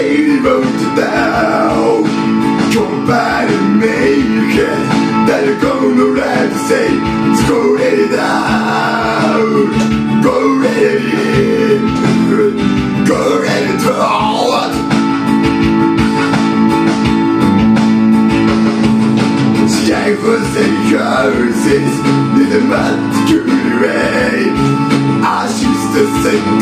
lady wrote it down. Come by to make it. That you're gonna have to say, so go ready down. Go ready in. Go ready to all what? Stifles and curses, need a man to curate. Ashes to sing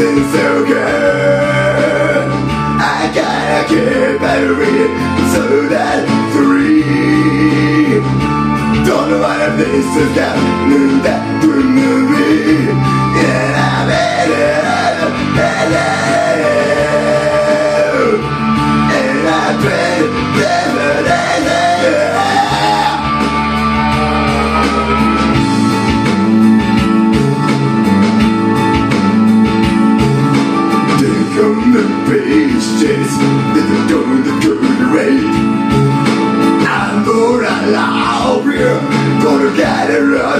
it's so good. I gotta keep real, so that three. Don't know what this is down, that to me.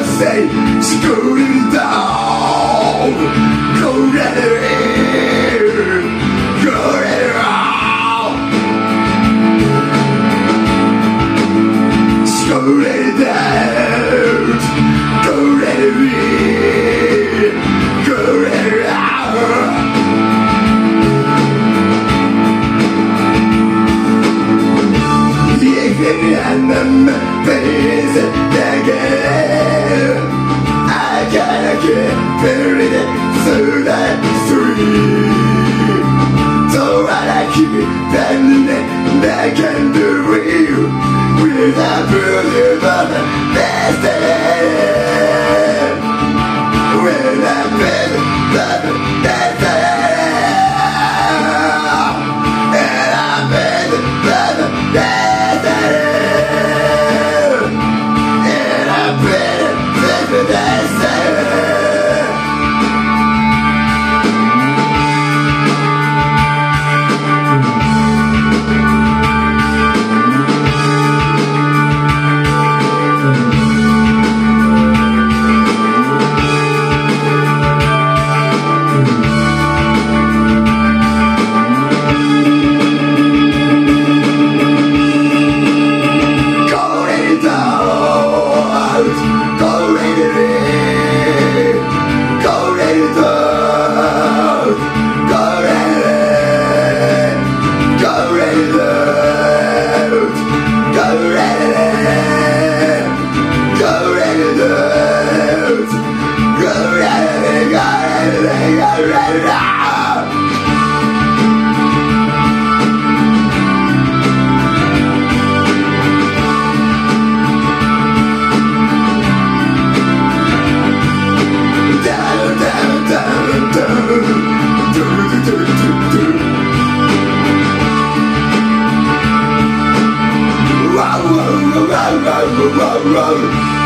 She's going down. Go get her in, go get her out. Buried sweet. So I keep it bending, I can do real without putting on the best end. When I'm better, better, better. Wow, wow,